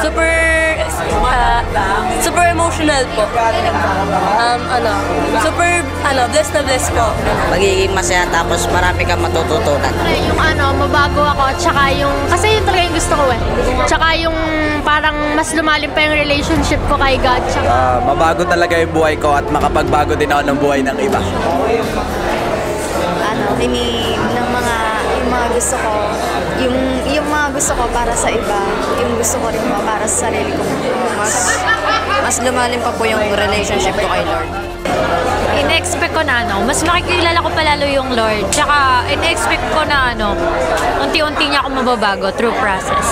Ah, super emotional po. Um, ano, super, ano, blessed na blessed po. Magiging masaya tapos marami kang matututunan. Yung ano, mabago ako, tsaka yung, kasi yun talaga yung gusto ko eh. Tsaka yung parang mas lumalim pa yung relationship ko kay God. Tsaka, Ah, mabago talaga yung buhay ko at makapagbago din ako ng buhay ng iba. ano, hini ng mga yung mga gusto ko, yung yung mga gusto ko para sa iba, yung gusto ko rin para sa sarili ko. Mas mas lumalim pa po yung relationship ko kay Lord. in-expect ko na ano, mas makikilala ko palalo yung Lord. Tsaka in-expect ko na ano, unti-unti niya ako mababago through process.